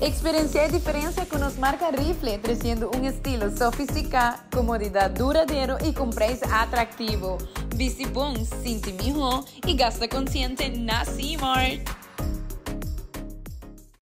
Experiencia diferencia con los marca rifle, ofreciendo un estilo sofisticado, comodidad duradero y con precio atractivo. Visibón, sin ti y gasta consciente na